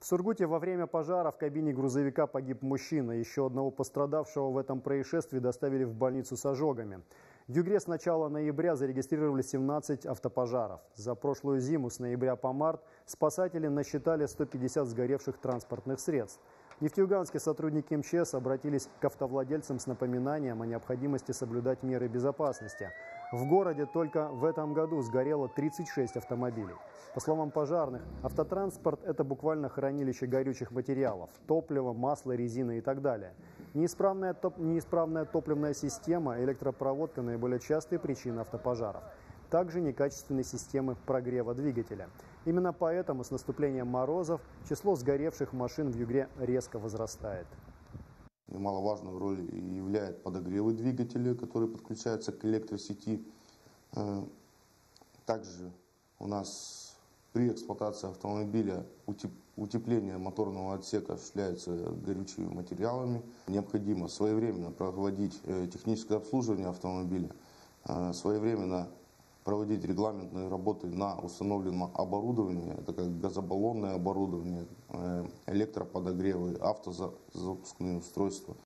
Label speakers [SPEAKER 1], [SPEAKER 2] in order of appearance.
[SPEAKER 1] В Сургуте во время пожара в кабине грузовика погиб мужчина. Еще одного пострадавшего в этом происшествии доставили в больницу с ожогами. В Югре с начала ноября зарегистрировали 17 автопожаров. За прошлую зиму с ноября по март спасатели насчитали 150 сгоревших транспортных средств. В Нефтеюганске сотрудники МЧС обратились к автовладельцам с напоминанием о необходимости соблюдать меры безопасности. В городе только в этом году сгорело 36 автомобилей. По словам пожарных, автотранспорт – это буквально хранилище горючих материалов – топлива, масла, резины и так далее. Неисправная, топ, неисправная топливная система, электропроводка – наиболее частые причины автопожаров. Также некачественные системы прогрева двигателя. Именно поэтому с наступлением морозов число сгоревших машин в Югре резко возрастает.
[SPEAKER 2] Немаловажную роль являют подогревы двигателя, которые подключаются к электросети. Э, также у нас при эксплуатации автомобиля утепление моторного отсека осуществляется горючими материалами. Необходимо своевременно проводить э, техническое обслуживание автомобиля, э, своевременно проводить регламентные работы на установленном оборудовании, это как газобаллонное оборудование, электроподогревы, автозапускные устройства.